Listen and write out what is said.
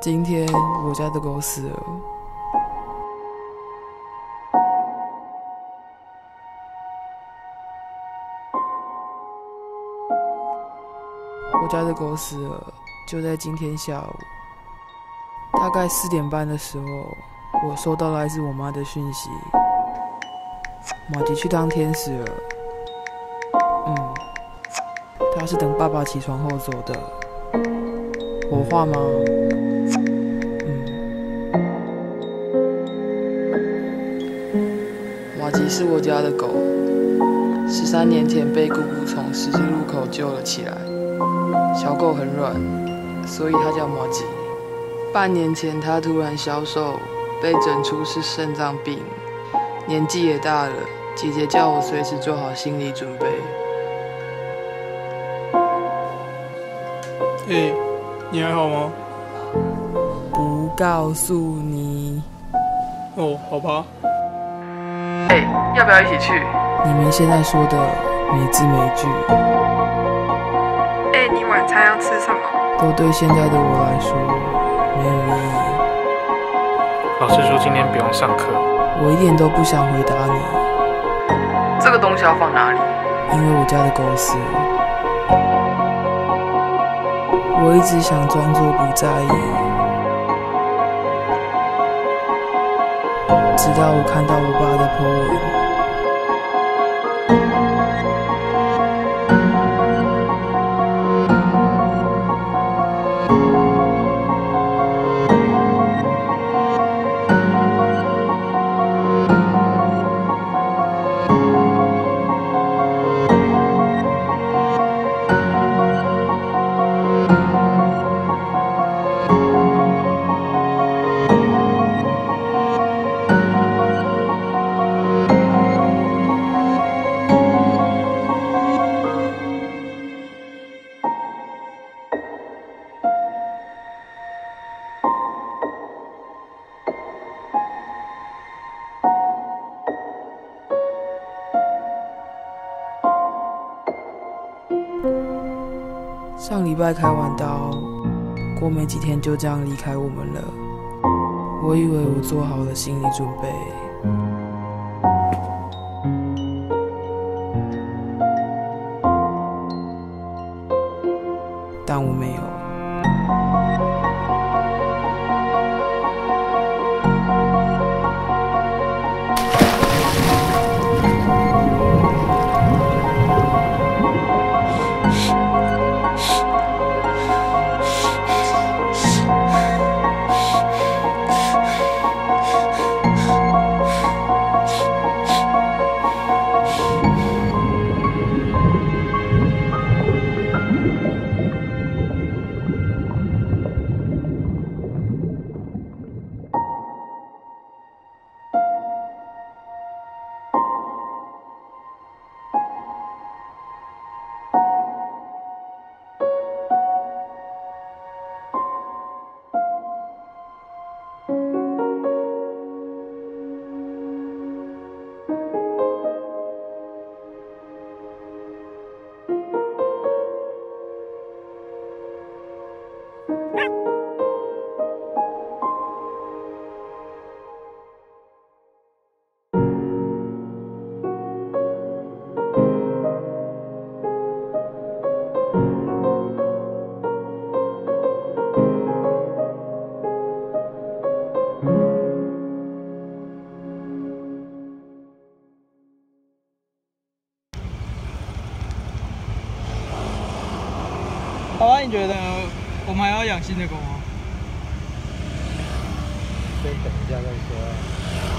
今天我家的狗死了。我家的狗死了，就在今天下午，大概四点半的时候，我收到来自我妈的讯息，马吉去当天使了。嗯，他是等爸爸起床后走的。我画吗？嗯。马吉是我家的狗，十三年前被姑姑从十字路口救了起来。小狗很软，所以它叫马吉。半年前它突然消瘦，被诊出是肾脏病，年纪也大了。姐姐叫我随时做好心理准备。哎，你还好吗？不告诉你。哦，好吧。哎，要不要一起去？你们现在说的没字没句。哎，你晚餐要吃什么？都对现在的我来说没有意义。老师说今天不用上课。我一点都不想回答你。这个东西要放哪里？因为我家的狗死了。我一直想装作不在意，直到我看到我爸的破文。上礼拜开完刀，过没几天就这样离开我们了。我以为我做好了心理准备，好啊，你觉得我们还要养新的狗吗？先等一下再说。